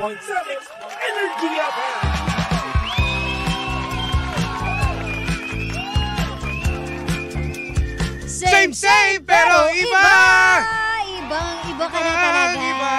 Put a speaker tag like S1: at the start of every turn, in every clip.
S1: Energy FM!
S2: Same, same, pero iba!
S3: Ibang iba ka na
S2: Ibang
S3: talaga.
S2: iba.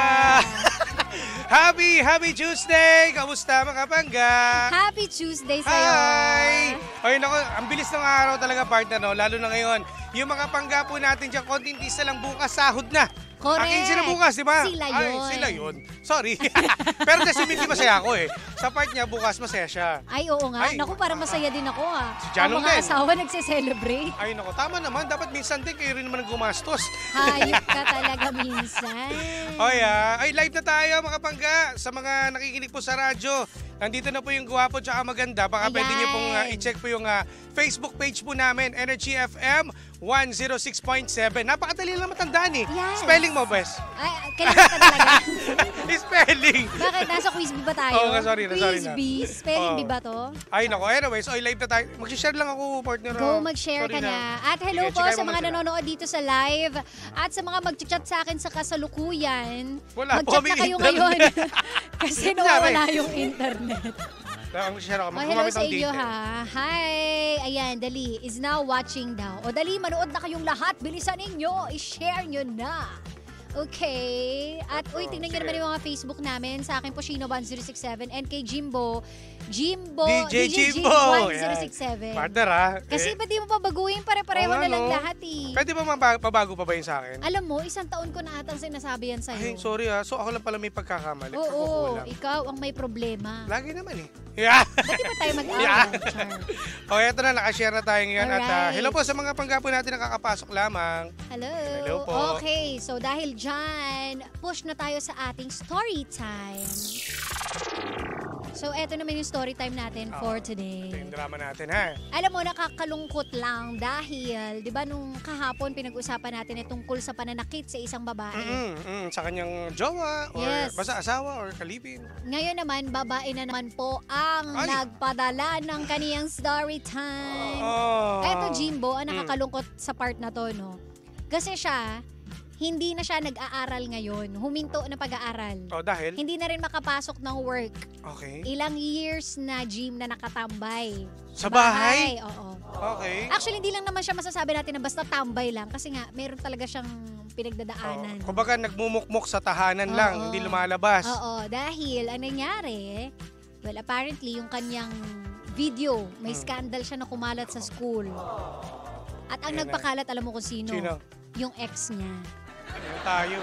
S2: happy, happy Tuesday! Kamusta mga pangga?
S3: Happy Tuesday sa'yo.
S2: Hi! Ay, nako, ang bilis ng araw talaga, partner, no? Lalo na ngayon. Yung mga pangga po natin dyan, konting tisa lang bukas, sahod na.
S3: Correct.
S2: Akin sila bukas, di ba?
S3: Sila
S2: Ay,
S3: yun.
S2: sila yun. Sorry. Pero kasi hindi masaya ako eh. Sa part niya, bukas masaya siya.
S3: Ay, oo nga.
S2: Ay.
S3: Naku, parang masaya din ako ah.
S2: Si Janong
S3: Ang mga
S2: din.
S3: asawa nagse-celebrate.
S2: Ay, nako, tama naman. Dapat minsan din kayo rin naman gumastos.
S3: Hayop ka talaga minsan.
S2: Oy, ah. Ay, live na tayo mga pangga. Sa mga nakikinig po sa radyo, nandito na po yung gwapo tsaka maganda. Baka
S3: Ayan.
S2: pwede niyo pong ah, i-check po yung ah, Facebook page po namin, Energy FM 106.7. Napakadali lang matandaan eh.
S3: Yes.
S2: Spelling mo, Bes.
S3: Ay, kailangan ka talaga.
S2: Spelling.
S3: Bakit? Nasa quiz bee ba tayo?
S2: Oo nga, sorry na, sorry
S3: Quiz
S2: na.
S3: bee. Spelling bee ba to?
S2: Ay, nako. Anyways, oy, live na tayo. Mag-share lang ako, partner.
S3: Go,
S2: ah.
S3: mag-share ka na. At hello
S2: Sige,
S3: po sa mga nanonood dito sa live at sa mga mag-chat sa akin sa kasalukuyan.
S2: Wala
S3: Mag-chat na kayo
S2: internet.
S3: ngayon. Kasi nawawala yung internet.
S2: Lang, mag-share ako.
S3: Oh, hello sa
S2: ng date, eh.
S3: ha. Hi! Ayan, Dali is now watching daw. O Dali, manood na kayong lahat. Bilisan ninyo. I-share nyo na. Okay. At uy, tingnan nyo naman yung mga Facebook namin. Sa akin po, Shino1067 and kay Jimbo. Jimbo.
S2: DJ Jimbo.
S3: 1067.
S2: Partner, ah.
S3: Kasi
S2: Eh,
S3: ba't di mo pa baguhin? Pare-pareho
S2: Oo nga,
S3: na lang
S2: no?
S3: lahat eh.
S2: Pwede ba maba- pabago pa ba yun sa akin?
S3: Alam mo, isang taon ko na atang sinasabi yan
S2: Ay,
S3: sa'yo.
S2: sorry ah. So ako lang pala may pagkakamali.
S3: Oo,
S2: Pagkukulang.
S3: ikaw ang may problema.
S2: Lagi naman eh. Yeah.
S3: Ba't di ba tayo mag-awal?
S2: Yeah.
S3: Char?
S2: o eto na, nakashare na tayo ngayon. At ah,
S3: Alright.
S2: hello po sa mga panggapo natin nakakapasok lamang.
S3: Hello.
S2: Hello po.
S3: Okay, so dahil dyan, push na tayo sa ating story time. So, eto naman yung story time natin for
S2: Ito
S3: today.
S2: yung drama natin ha.
S3: Alam mo, nakakalungkot lang dahil, di ba nung kahapon pinag-usapan natin ay tungkol sa pananakit sa isang babae.
S2: Mm, mm, sa kanyang jowa or
S3: Yes.
S2: basta asawa or kalipin.
S3: Ngayon naman, babae na naman po ang
S2: Ay.
S3: nagpadala ng kaniyang story time.
S2: Oh.
S3: Eto, Jimbo, ang
S2: Mm.
S3: nakakalungkot sa part na to, no? Kasi siya, hindi na siya nag-aaral ngayon. Huminto na pag-aaral.
S2: Oh, dahil?
S3: Hindi na rin makapasok ng work.
S2: Okay.
S3: Ilang years na Jim na nakatambay.
S2: Sa bahay?
S3: Oo.
S2: Okay.
S3: Actually, hindi lang naman siya masasabi natin na basta tambay lang. Kasi nga, meron talaga siyang pinagdadaanan.
S2: Oh, kumbaga nagmumukmok sa tahanan
S3: Oo.
S2: lang, hindi lumalabas.
S3: Oo, dahil ang nangyari, well, apparently, yung kanyang video, may
S2: Hmm.
S3: scandal siya na kumalat sa school. At ang
S2: Ayan na.
S3: nagpakalat, alam mo kung sino?
S2: Sino?
S3: Yung ex niya.
S2: Tayo?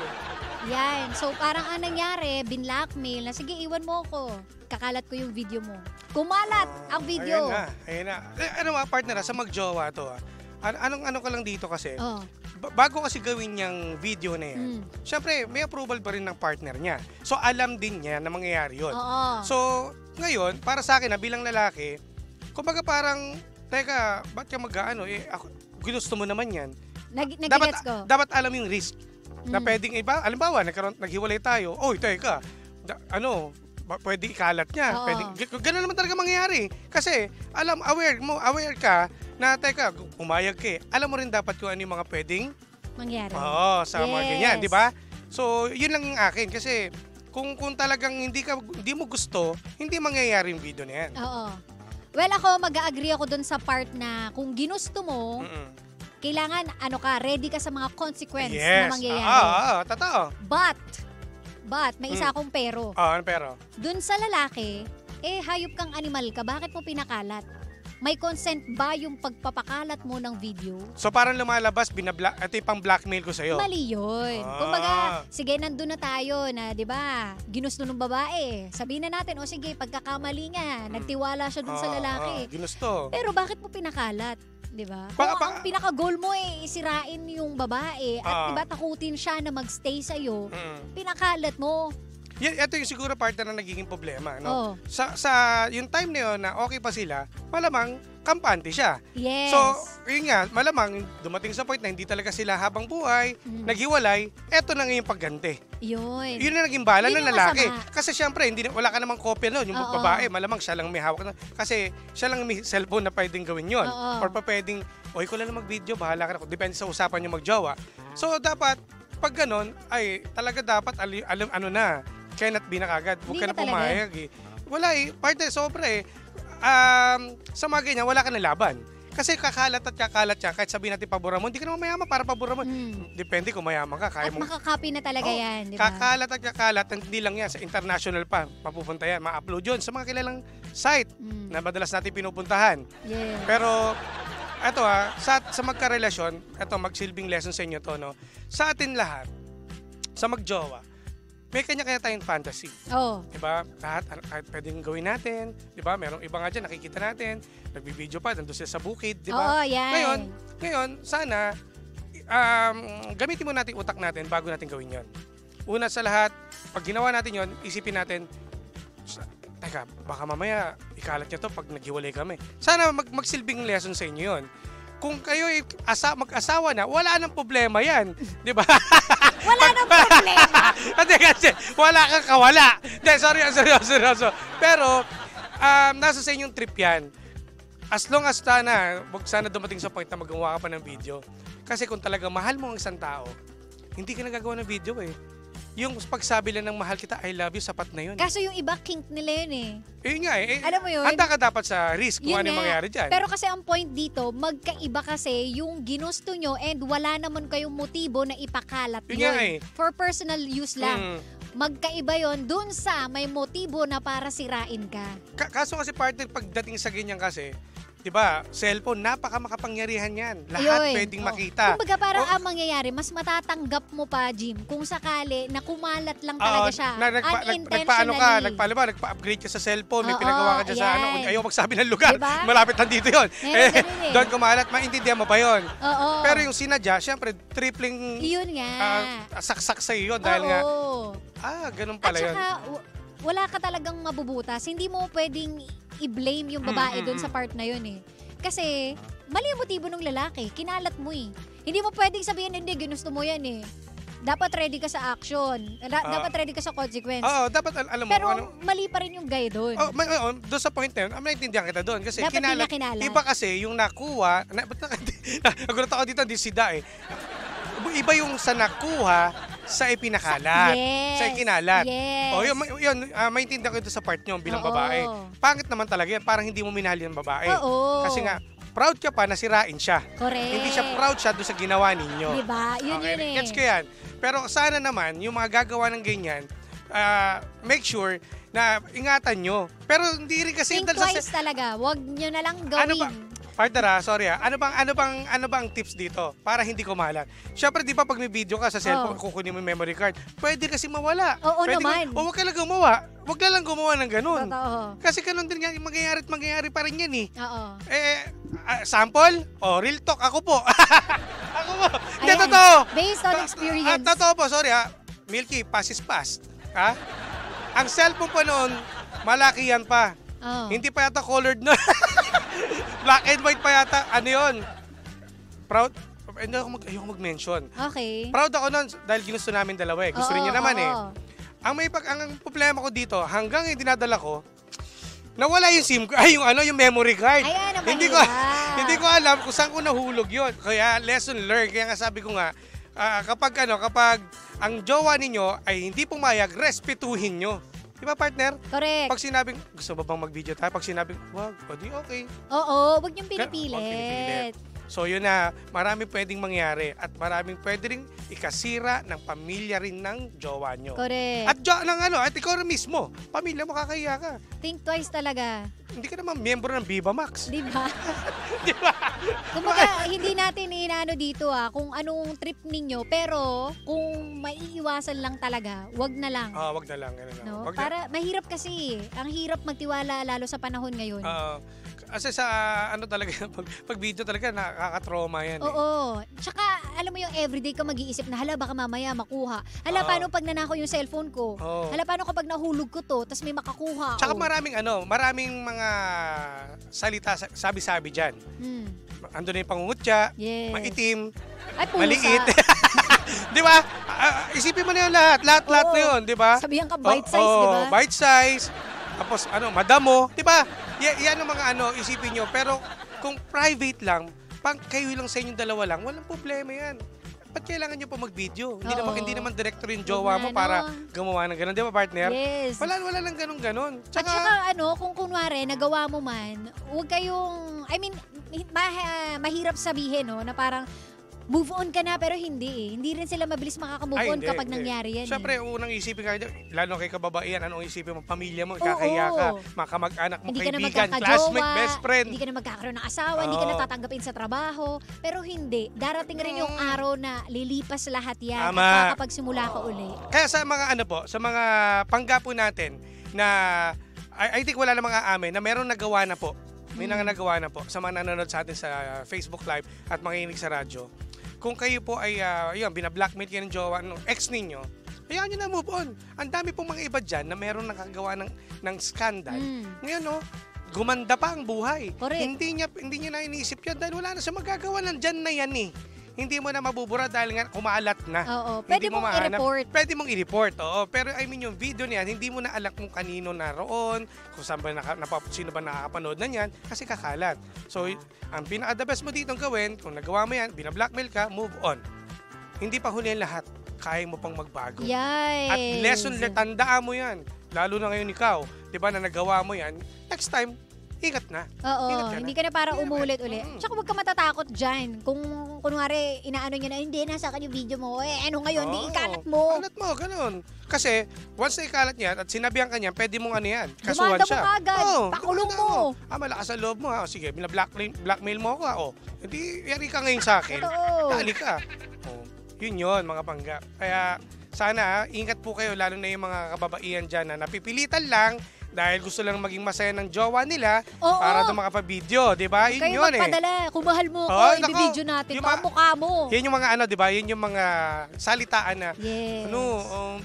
S3: Yan. So, parang ang nangyari, binlockmail na, sige, iwan mo ako. Kakalat ko yung video mo. Kumalat ang video.
S2: Ayan na, ayan na. Eh, ano mga partner, ah, sa magjowa to ah. An- anong ano ka lang dito kasi,
S3: Oh.
S2: ba- bago kasi gawin niyang video na yan,
S3: Mm.
S2: syempre may approval pa rin ng partner niya. So alam din niya na mangyayari yun.
S3: Oo.
S2: So ngayon, para sa akin na bilang lalaki, kumbaga parang, teka, ba't ka mag-ano? Eh, ako, ginusto mo naman yan.
S3: Nag
S2: Dapat,
S3: nagigets ko.
S2: dapat alam yung risk na
S3: Mm.
S2: pwedeng iba. Alimbawa, nagkaroon, naghiwalay tayo. Oy, teka, da- ano, pwede ikalat niya.
S3: Oo.
S2: Pwede, g- ganun naman talaga mangyayari. Kasi, alam, aware mo, aware ka na, teka, umayag ka eh. Alam mo rin dapat kung ano yung mga pwedeng,
S3: Mangyari.
S2: oo, sa mga
S3: Yes.
S2: ganyan, di ba? So, yun lang yung akin. Kasi, kung kung talagang hindi ka hindi mo gusto, hindi mangyayari yung video na yan.
S3: Oo. Well, ako, mag-agree ako dun sa part na kung ginusto mo,
S2: Mm-mm.
S3: Kailangan, ano ka, ready ka sa mga consequence
S2: Yes.
S3: na mangyayari.
S2: Ah, ah, ah, totoo.
S3: But, but, may isa
S2: Mm.
S3: akong pero.
S2: Ah, ano pero?
S3: Dun sa lalaki, eh, hayop kang animal ka. Bakit mo pinakalat? May consent ba yung pagpapakalat mo ng video?
S2: So parang lumalabas, binabla, ito yung pang blackmail ko sa'yo.
S3: Mali yun.
S2: Ah.
S3: Kumbaga, sige, nandun na tayo na, di ba, ginusto ng babae. Sabihin na natin, o sige, pagkakamali nga, nagtiwala siya dun sa
S2: Ah,
S3: lalaki.
S2: ah, ginusto.
S3: Pero bakit mo pinakalat? 'Di ba?
S2: Baka-
S3: Kung ang pinaka-goal mo eh isirain yung babae at
S2: Ah.
S3: 'di ba takutin siya na magstay sa iyo,
S2: Mm.
S3: pinakalat mo.
S2: Yan, ito yung siguro partner na nagiging problema. No?
S3: Oh.
S2: Sa, sa yung time na yun na okay pa sila, malamang kampante siya.
S3: Yes.
S2: So, yun nga, malamang dumating sa point na hindi talaga sila habang buhay,
S3: Mm.
S2: naghiwalay, eto na nga yung pagganti.
S3: Yun.
S2: Yun na naging bala
S3: Yun
S2: ng
S3: yung
S2: lalaki.
S3: masama.
S2: Kasi syempre, hindi, wala ka namang kopya nun. Yung
S3: Oo.
S2: babae, malamang siya lang may hawak. Na, kasi siya lang may cellphone na pwedeng gawin yon
S3: Oo.
S2: Or pa pwedeng, o ikaw lang mag-video, bahala ka na. Depende sa usapan yung magjowa. So, dapat, pag ganon, ay talaga dapat, ali, alam, ano na, cannot be na kagad. Huwag
S3: Hindi
S2: ka
S3: na
S2: na
S3: talaga.
S2: pumayag eh. Wala eh. Partner, sobra eh. Um, sa mga ganyan, wala ka na laban. Kasi kakalat at kakalat siya. Kahit sabihin natin paboran mo, hindi ka naman mayaman para paboran mo.
S3: Mm.
S2: Depende kung mayaman ka. Kaya
S3: At
S2: mo.
S3: makakapi na talaga
S2: Oo,
S3: yan, di ba?
S2: Kakalat at kakalat, hindi lang yan. Sa international pa, mapupunta yan. Ma-upload yun sa mga kilalang site
S3: Mm.
S2: na madalas natin pinupuntahan.
S3: Yeah.
S2: Pero, eto ha, sa, sa magkarelasyon, eto, magsilbing lesson sa inyo to, no? Sa atin lahat, sa magjowa, may kanya-kanya tayong fantasy.
S3: Oh.
S2: Di ba? Lahat, ano, kahit pwedeng gawin natin. Di ba? Merong iba nga dyan, nakikita natin. Nagbibideo pa, nandun sila sa bukid. Di ba?
S3: Oo, yan.
S2: Ngayon, ngayon, sana, um, gamitin mo natin utak natin bago natin gawin yon. Una sa lahat, pag ginawa natin yon, isipin natin, teka, baka mamaya ikalat niya to pag naghiwalay kami. Sana mag magsilbing lesson sa inyo yon. Kung kayo ay asa, mag-asawa na, wala nang problema yan. Di ba?
S3: Wala nang problema.
S2: Hindi kasi, wala kang kawala. Hindi, sorry, seryoso, seryoso. Pero, um, nasa sa inyong trip yan. As long as sana, wag sana dumating sa point na magawa ka pa ng video. Kasi kung talaga mahal mo ang isang tao, hindi ka nagagawa ng video eh. Yung pagsabi lang ng mahal kita, I love you, sapat na yun.
S3: Kaso yung iba, kink nila yun eh.
S2: Eh, yun nga eh. eh,
S3: Alam mo yun?
S2: Handa ka dapat sa risk kung
S3: Yun
S2: ano yung
S3: nga.
S2: mangyayari dyan.
S3: Pero kasi ang point dito, magkaiba kasi yung ginusto nyo and wala naman kayong motibo na ipakalat
S2: Yun
S3: yun.
S2: nga eh.
S3: For personal use lang.
S2: Mm.
S3: Magkaiba yon dun sa may motibo na para sirain ka.
S2: Ka- kaso kasi partner, pagdating sa ganyan kasi, di ba, cellphone, napaka makapangyarihan yan. Lahat
S3: Ayun.
S2: pwedeng
S3: Oh.
S2: makita.
S3: Kumbaga parang
S2: Oh.
S3: ang mangyayari, mas matatanggap mo pa, Jim, kung sakali na kumalat lang talaga siya.
S2: Na, nagpa,
S3: unintentionally.
S2: nagpaano ka, nagpaano ba, nagpa-upgrade ka sa cellphone, may
S3: Oo,
S2: pinagawa ka dyan sa ano, ayaw magsabi ng lugar,
S3: Diba?
S2: malapit lang dito yun.
S3: Meron ganun eh.
S2: doon kumalat, maintindihan mo ba yun?
S3: Oo.
S2: Pero yung sinadya, syempre, tripling
S3: Yun nga.
S2: ah, saksak sa iyo dahil nga,
S3: Oo.
S2: ah, ganun
S3: At
S2: pala yun.
S3: saka, w- wala ka talagang mabubutas. Hindi mo pwedeng i-blame yung babae doon sa part na yun eh. Kasi, mali yung motibo ng lalaki. Kinalat mo eh. Hindi mo pwedeng sabihin, hindi, ginusto mo yan eh. Dapat ready ka sa action. Da-
S2: Ah.
S3: dapat ready ka sa consequence.
S2: Oo, dapat al- alam mo,
S3: Pero
S2: ano,
S3: mali pa rin yung guy doon.
S2: Oh, may, oh, doon sa point na yun, ah, kita doon. Kasi
S3: Dapat di
S2: kinalat,
S3: niya kinalat.
S2: iba kasi yung nakuha, na, ba't naka, nagulat ako dito, di sida eh. Iba yung sa nakuha sa ipinakalat.
S3: yes.
S2: Sa ikinalat.
S3: Yes.
S2: Oh, yun, may- yun uh, maintindihan ko ito sa part nyo bilang
S3: Oo.
S2: babae. Pangit naman talaga yan, parang hindi mo minahal yung babae.
S3: Oo.
S2: Kasi nga, proud ka pa na sirain siya.
S3: Correct.
S2: Hindi siya proud siya doon sa ginawa ninyo.
S3: Diba? Yun
S2: okay,
S3: yun eh.
S2: gets ko yan. Pero sana naman, yung mga gagawa ng ganyan, ah, make sure na ingatan nyo. Pero hindi rin kasi
S3: Think
S2: dahil sa-
S3: twice talaga. Huwag nyo na lang
S2: Ano
S3: gawin.
S2: ba? Partner ah, sorry ah. Ano bang ano bang ano bang tips dito para hindi kumalat? Syempre 'di ba pag may video ka sa cellphone,
S3: Oo.
S2: kukunin mo yung memory card. Pwede kasi mawala.
S3: Oo
S2: Pwede
S3: naman.
S2: Ka, o wag ka lang gumawa. Wag ka lang gumawa ng ganun.
S3: Totoo.
S2: Kasi ganun din nga yung mangyayari at mangyayari pa rin yan eh.
S3: Oo.
S2: Eh, ah, sample? O, real talk. Ako po. ako po. Hindi, totoo.
S3: Based on experience.
S2: Ah, totoo po, sorry ha. Milky, pass is past. Ha? Ang cellphone pa noon, malaki yan pa.
S3: Oo.
S2: Hindi pa yata colored no. Black and white pa yata. Ano yun? Proud? Hindi ako mag, ayoko mag-mention.
S3: Okay.
S2: Proud ako nun dahil ginusto namin dalawa eh. Gusto rin niya
S3: Oo,
S2: naman eh.
S3: oo.
S2: Ang may pag ang problema ko dito, hanggang yung dinadala ko, nawala yung SIM ko, ay yung ano, yung memory card.
S3: Ayan, ang
S2: hindi ko hindi ko alam kung saan ko nahulog 'yon. Kaya lesson learned. Kaya nga sabi ko nga, ah, kapag ano, kapag ang jowa ninyo ay hindi pumayag, respetuhin nyo. Di ba partner?
S3: Correct.
S2: Pag sinabing, gusto ba bang mag-video tayo? Pag sinabing, wag, o di okay.
S3: Oo, wag niyong
S2: Huwag pinipilit.
S3: pinipilit.
S2: So yun na, marami pwedeng mangyari at maraming pwede ring ikasira ng pamilya rin ng jowa nyo.
S3: Correct.
S2: At jo, ng ano, at ikaw rin mismo, pamilya mo kakahiya ka.
S3: Think twice talaga.
S2: Hindi ka naman miyembro ng Viva Max.
S3: Di ba?
S2: Di ba?
S3: Kumbaga, hindi natin inaano dito ah, kung anong trip ninyo. Pero, kung maiiwasan lang talaga, wag na lang.
S2: Ah, wag na lang. Ganun lang.
S3: no?
S2: Wag na-
S3: Para, mahirap kasi. Ang hirap magtiwala lalo sa panahon ngayon.
S2: Oo. Kasi sa ano talaga, pag, pag video talaga nakaka-trauma yan. Eh.
S3: Oo. Tsaka, alam mo yung everyday ka mag-iisip na, hala, baka mamaya makuha. Hala,
S2: Oo.
S3: paano pag nanakaw yung cellphone ko?
S2: Oo.
S3: Hala, paano kapag nahulog ko to, tapos may makakuha
S2: Tsaka
S3: ako?
S2: maraming ano, maraming mga salita, sa- sabi-sabi dyan.
S3: Hmm.
S2: Ando na yung pangungutya,
S3: Yes.
S2: maitim,
S3: Ay, pusa.
S2: maliit. di ba? Ah, isipin mo na yun lahat. Lahat-lahat na
S3: Oo.
S2: yun, di ba?
S3: Sabihan ka bite
S2: Oo,
S3: size, di ba?
S2: oo, bite size. Tapos ano, madamo, 'di ba? Y- yan ang mga ano isipin nyo. Pero kung private lang, pang kayo lang sa inyong dalawa lang, walang problema 'yan. ba't kailangan nyo pa mag-video? Hindi
S3: Oo.
S2: naman, hindi naman director yung jowa mo para gumawa ng ganun. Di ba, partner?
S3: Yes.
S2: Wala, wala lang ganun-ganun.
S3: At saka ano, kung kunwari, nagawa mo man, huwag kayong, I mean, ma- mahirap sabihin, no, na parang, move on ka na, pero hindi eh. Hindi rin sila mabilis makaka-move
S2: Ay,
S3: on
S2: hindi,
S3: kapag
S2: hindi.
S3: nangyari yan.
S2: Siyempre,
S3: eh.
S2: unang isipin ka, lalo kay kababaihan, anong isipin mo, pamilya mo,
S3: Oo.
S2: kakahiya ka, makamag-anak mo,
S3: Hindi ka
S2: kaibigan,
S3: magkakajowa,
S2: classmate, best friend.
S3: hindi ka na magkakaroon ng asawa, hindi ka na tatanggapin sa trabaho. Pero hindi, darating rin yung
S2: Mm.
S3: araw na lilipas lahat yan
S2: Tama.
S3: at kakapagsimula ka uli.
S2: Kaya sa mga ano po, sa mga pangga po natin na I, I think wala namang aamin na meron nagawa na po. May
S3: Mm.
S2: nang nagawa na po sa mga nanonood sa atin sa Facebook Live at makinig sa radyo. Kung kayo po ay uh, yun, binablackmail kayo ng jowa ng ex ninyo, hayaan nyo na move on. Ang dami pong mga iba dyan na meron nakagawa ng, ng scandal.
S3: Mm.
S2: Ngayon, no, gumanda pa ang buhay.
S3: Correct.
S2: Hindi niya hindi niya na iniisip yan dahil wala na siya magagawa ng dyan na yan eh. Hindi mo na mabubura dahil nga kumaalat na.
S3: Oo,
S2: Hindi
S3: pwede
S2: mo
S3: mong
S2: mahanap.
S3: i-report.
S2: Pwede mong i-report, oo. Pero I mean yung video niyan, hindi mo na alam kung kanino naroon, kung saan ba naka, napa, sino ba nakakapanood na niyan, kasi kakalat. So, ang pinaka-the best mo dito gawin, kung nagawa mo yan, binablackmail ka, move on. Hindi pa huli ang lahat. Kaya mo pang magbago.
S3: Yay!
S2: At lesson tandaan mo yan. Lalo na ngayon ikaw, di ba, na nagawa mo yan, next time, ingat na.
S3: Oo,
S2: Ingat ka na.
S3: hindi ka na para
S2: Hindi
S3: umulit uli.
S2: Mm.
S3: Tsaka huwag ka matatakot dyan. Kung kunwari, inaano niya na, hindi, nasa akin yung video mo. Eh, ano ngayon, di
S2: Oo.
S3: ikalat mo.
S2: Kalat mo, ganun. Kasi, once na ikalat niyan at sinabihan ka niyan, pwede mong ano yan, kasuhan
S3: Demanda mo
S2: siya.
S3: kaagad.
S2: Oo,
S3: Pakulong
S2: demanda
S3: mo.
S2: Ah, malakas ang loob mo ha. O, sige, binablackmail blackmail mo ako ha. O, hindi, yari ka ngayon sa akin.
S3: Totoo.
S2: Dali ka. O, yun yun, mga pangga. Kaya, sana ha, ingat po kayo, lalo na yung mga kababaihan dyan na napipilitan lang dahil gusto lang maging masaya ng jowa nila
S3: Oo.
S2: para doon makapag-video, di ba? Yun
S3: Kayo
S2: yun eh.
S3: magpadala. Kung mahal mo ako,
S2: Ay, nako.
S3: ibibideo natin.
S2: Yung mga-
S3: mo.
S2: Yan yung mga ano, di ba? Yun yung mga salitaan na,
S3: Yes.
S2: ano, um,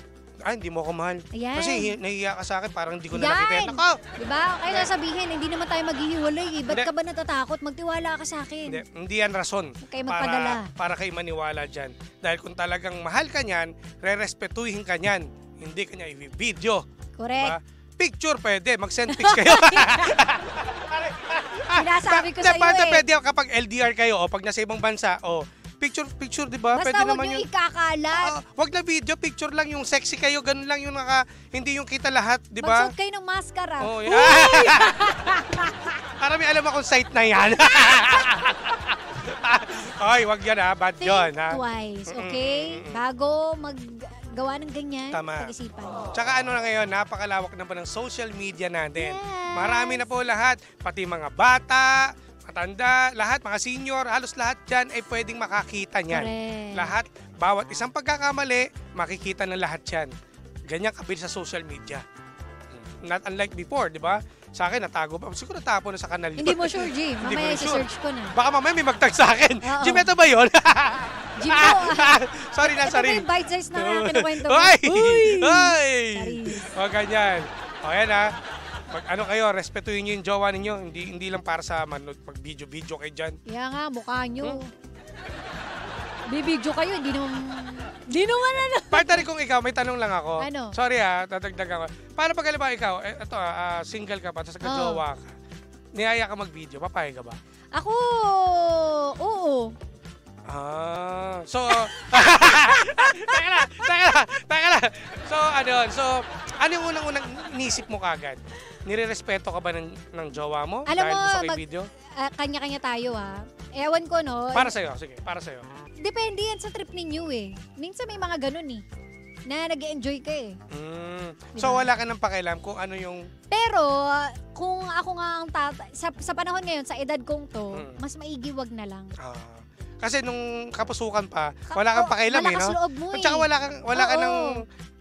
S2: ay, hindi mo ako mahal.
S3: Ayan.
S2: Kasi hi- nahihiya ka sa akin, parang hindi ko na
S3: Yan.
S2: nakikita. Ako,
S3: Diba? Kaya sasabihin, hindi naman tayo maghihiwalay. eh. Ba't
S2: Hindi.
S3: ka ba natatakot? Magtiwala ka sa akin.
S2: hindi, hindi yan rason
S3: kayo magpadala.
S2: para, para kayo maniwala dyan. Dahil kung talagang mahal ka niyan, re-respetuhin ka niyan. Hindi ka niya i-video.
S3: Correct.
S2: Diba? Picture pwede, mag-send pics kayo.
S3: Sinasabi ko sa iyo eh.
S2: pwede kapag LDR kayo o pag nasa ibang bansa, o picture, picture, di ba?
S3: Basta
S2: Pwede naman
S3: nyo
S2: yun.
S3: ikakalat.
S2: Ah, wag na video, picture lang yung sexy kayo, ganun lang yung naka, hindi yung kita lahat, di ba?
S3: Magsuot kayo ng maskara.
S2: Oh, yeah. Para may alam akong site na yan. Ay, wag yan ha, bad
S3: Think
S2: yun ha.
S3: twice, okay?
S2: mm-mm.
S3: Bago maggawa ng ganyan,
S2: Tama.
S3: pag-isipan.
S2: Tsaka ano na ngayon, napakalawak na po ng social media natin.
S3: Yes.
S2: Marami na po lahat, pati mga bata, matanda, lahat, mga senior, halos lahat dyan ay pwedeng makakita niyan.
S3: Correct.
S2: Lahat, bawat isang pagkakamali, makikita ng lahat yan. Ganyan kabilis sa social media. Not unlike before, di ba? Sa akin, natago pa. Siguro natapo na sa kanal.
S3: Hindi mo sure,
S2: ko
S3: Mamaya
S2: rin sure.
S3: search ko na.
S2: Baka mamaya may magtag sa akin.
S3: Oo.
S2: Jim, ito ba yun?
S3: Jim ko,
S2: sorry na,
S3: ito ba
S2: sorry.
S3: yung bite size na kinukwento mo? Uy! Charis.
S2: O, ganyan. O, yan ha. Pag ano kayo, respetuhin nyo yung jowa ninyo. Hindi hindi lang para sa manood, pag video-video kayo dyan.
S3: Kaya nga, mukha nyo.
S2: Hmm?
S3: Bibidyo kayo, hindi naman... Hindi naman ano.
S2: Partner kung ikaw, may tanong lang ako.
S3: Ano?
S2: Sorry ha, tatagdagan ko. Paano pag halimbawa ikaw, eh, ito ah, ah, single ka pa, tapos nagka-jowa ka. Niyaya ka mag-video, papayag ka ba?
S3: Ako, oo.
S2: Ah, so... teka lang, teka lang, teka lang. So, ano? So, ano yung unang-unang inisip mo kagad? Nire-respeto ka ba ng, ng jowa mo?
S3: Alam
S2: dahil
S3: mo,
S2: gusto kay
S3: mag-
S2: video?
S3: Ah, kanya-kanya tayo ah. Ewan ko no.
S2: Para sa'yo, sige, para sa'yo.
S3: Depende yan sa trip ninyo eh. Minsan may mga ganun eh. Na nag enjoy ka eh.
S2: Mm.
S3: Diba?
S2: So, wala ka ng pakialam kung ano yung...
S3: Pero, kung ako nga ang tata... Sa, sa panahon ngayon, sa edad kong to,
S2: Mm.
S3: mas maigi wag na lang.
S2: ah, kasi nung kapusukan pa,
S3: Ka-
S2: wala kang
S3: oh,
S2: pakialam eh,
S3: malakas
S2: no?
S3: loob mo
S2: At
S3: eh.
S2: saka wala kang, wala ka
S3: Oo.
S2: ng,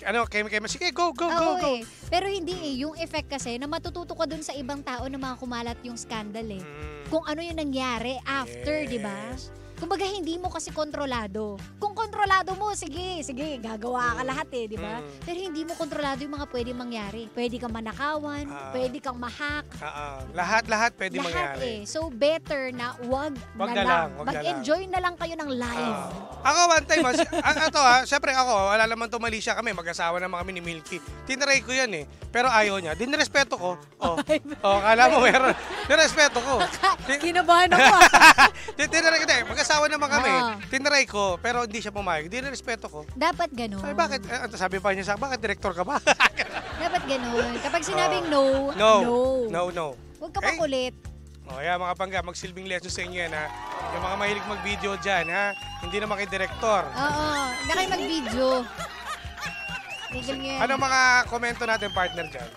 S2: ano, kaya kaya sige, go, go, go,
S3: Oo
S2: go.
S3: eh. Pero hindi eh. Yung effect kasi, na matututo ka dun sa ibang tao na mga kumalat yung scandal eh.
S2: Mm.
S3: Kung ano yung nangyari after, di ba?
S2: Yes.
S3: Kumbaga, hindi mo kasi kontrolado. Kung kontrolado mo, sige, sige, gagawa ka
S2: Mm.
S3: lahat eh, di ba?
S2: Mm.
S3: Pero hindi mo kontrolado yung mga pwede mangyari. Pwede kang manakawan,
S2: Ah.
S3: pwede kang mahack,
S2: Ah, ah. lahat, lahat pwede
S3: lahat
S2: mangyari.
S3: eh. So, better na wag,
S2: Wag
S3: na,
S2: na
S3: lang.
S2: lang,
S3: Mag-enjoy na lang kayo ng live.
S2: Ah. ako one time, si- ah, ito ha, syempre ako, wala naman to Malaysia kami, mag-asawa naman kami ni Milky. Tinry ko yan eh, pero ayaw niya. Dinirespeto ko. Oh, oh kala mo meron. Dinirespeto ko.
S3: Kinabahan ako
S2: Tinry ko, hindi, mag-asawa naman kami.
S3: Oo.
S2: Tinry ko, pero hindi siya pumayag. Hindi respeto ko.
S3: Dapat ganun.
S2: Sabi, bakit? Eh, sabi pa niya sa akin, bakit director ka ba?
S3: Dapat ganun. Kapag sinabing no,
S2: no.
S3: no.
S2: No, no.
S3: Huwag ka
S2: Eh,
S3: makulit.
S2: O, kaya mga pangga, magsilbing lesson sa inyo yan, ha? Yung mga mahilig mag-video dyan, ha? Hindi naman kay director.
S3: Oo. Hindi kayo mag-video. Tigil nyo yan.
S2: Ano mga komento natin, partner dyan?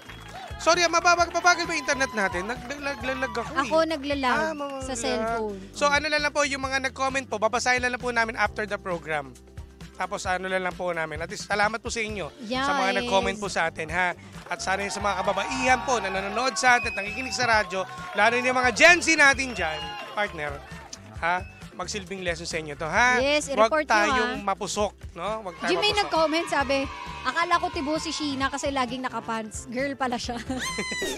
S2: Sorry, ah, mababag, mabagal ba internet natin? Naglalag ako, eh.
S3: Ako naglalag
S2: Ah, mga
S3: sa cellphone.
S2: So ano lang lang po, yung mga nag-comment po, babasahin lang lang po namin after the program. Tapos ano lang lang po namin. At least, salamat po sa inyo sa mga
S3: Yes.
S2: nag-comment po sa atin ha. At sana yung sa mga kababaihan po na nanonood sa atin at nakikinig sa radyo, lalo yung mga Gen Z natin dyan, partner, ha? Magsilbing lesson sa inyo to, ha?
S3: Yes,
S2: Huwag
S3: i-report nyo,
S2: tayong
S3: ha?
S2: mapusok, no? Huwag tayong
S3: Jimmy
S2: mapusok.
S3: nag-comment, sabi, akala ko tibo si Sheena kasi laging nakapants. Girl pala siya.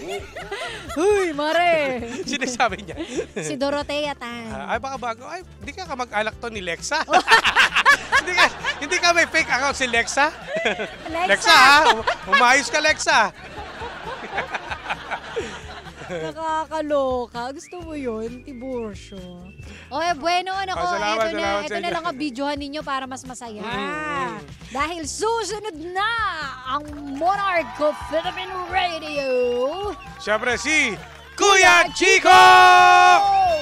S3: Huy, mare!
S2: Sinasabi niya.
S3: si Dorotea Tan.
S2: Ah, ay, baka bago. Ay, hindi ka kamag-alak to ni Lexa.
S3: Oh.
S2: hindi ka, hindi ka may fake account si Lexa.
S3: Alexa!
S2: Lexa, ha? Umayos ka, Lexa.
S3: Nakakaloka. Gusto mo yun? Tiborsyo. Okay, bueno. Nako,
S2: Oh, salamat,
S3: eto na.
S2: salamat sa
S3: Ito na lang ang videohan ninyo para mas masaya.
S2: Mm.
S3: Dahil susunod na ang Monarch of Philippine Radio.
S2: Siyempre si Kuya Chico!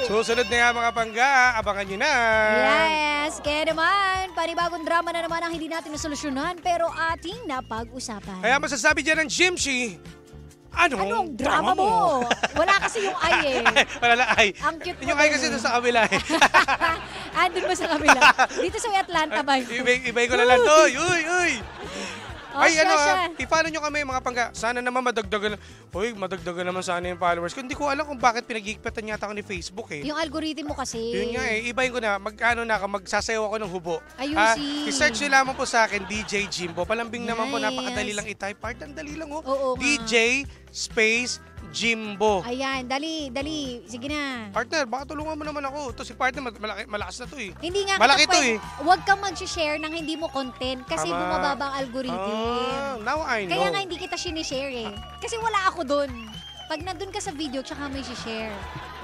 S2: Susunod na yan mga pangga. Abangan nyo na.
S3: Yes, kaya naman, panibagong drama na naman ang hindi natin nasolusyonan pero ating napag-usapan.
S2: Kaya masasabi dyan ng Jimsy, anong,
S3: Anong drama mo? Wala kasi yung ay eh.
S2: Wala lang ay.
S3: Ang cute mo
S2: Yung ay kasi
S3: eh.
S2: doon sa kabila eh.
S3: Andun ba sa kabila? Dito sa Atlanta ba yun?
S2: ibay, ibay ko na lang to. Uy, uy.
S3: Oh,
S2: Ay,
S3: siya,
S2: ano
S3: siya.
S2: ah, i-follow nyo kami mga pangga. Sana naman madagdagan. Uy, madagdagan naman sana yung followers ko. Hindi ko alam kung bakit pinag-iigpatan yata ako ni Facebook eh.
S3: Yung algorithm mo kasi.
S2: Yun nga eh, ibahin ko na, magkano na ako, magsasayaw ako ng hubo.
S3: Ayun si-
S2: I-search nyo lamang po sa akin, DJ Jimbo. Palambing naman po,
S3: Nice.
S2: napakadali lang i-type. Part, ang dali lang oh.
S3: Oo nga.
S2: DJ space Jimbo.
S3: Ayan, dali, dali. Sige na.
S2: Partner, baka tulungan mo naman ako. Ito si partner, mal- malaki, malakas na to eh.
S3: Hindi nga
S2: Malaki to eh.
S3: Huwag kang mag-share ng hindi mo content kasi
S2: Tama.
S3: bumababa ang algorithm.
S2: Ah, now I know.
S3: Kaya nga hindi kita sinishare eh. Kasi wala ako dun. Pag nandun ka sa video, tsaka may share.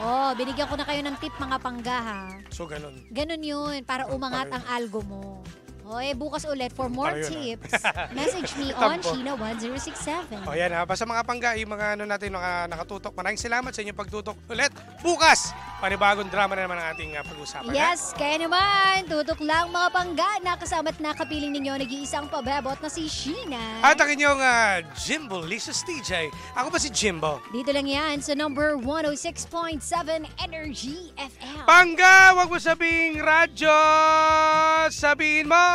S3: Oh, binigyan ko na kayo ng tip mga pangga ha.
S2: So, ganun.
S3: Ganun yun, para umangat ang algo mo. O eh, bukas ulit for more
S2: Ayun, ah.
S3: tips. Message me on
S2: Tampo.
S3: Sheena1067.
S2: O yan ha, basta mga pangga, yung mga ano natin, mga nakatutok. Maraming salamat sa inyong pagtutok ulit. Bukas, panibagong drama na naman ang ating uh, pag-usapan. ha?
S3: Yes, kaya naman, tutok lang mga pangga na kasama't nakapiling ninyo nag-iisang pabebot na si Sheena.
S2: At ang inyong uh, Jimbo Lisus TJ. Ako ba si Jimbo?
S3: Dito lang yan sa number 106.7 Energy FM.
S2: Pangga, wag mo sabing radyo. Sabihin mo,